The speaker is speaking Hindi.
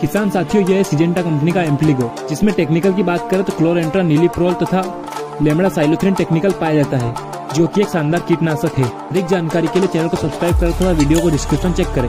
किसान साथियों यह सिजेंटा कंपनी का एम्पलीगो जिसमें टेक्निकल की बात करें तो क्लोरेंट्रा नीलीप्रोल तथा लेमड़ा साइलोथ्रिन टेक्निकल पाया जाता है, जो कि एक शानदार कीटनाशक है। अधिक जानकारी के लिए चैनल को सब्सक्राइब करें तथा वीडियो को डिस्क्रिप्शन चेक करें।